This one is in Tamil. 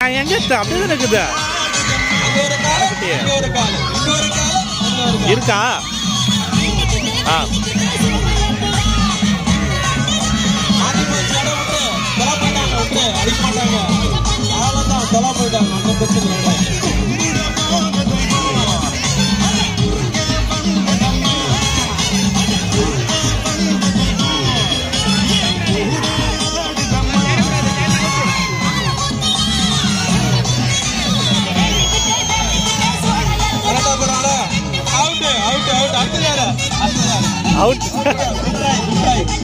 எங்க அப்படியே தான் இருக்குது இருக்கா ஆ போயிட்டாங்க out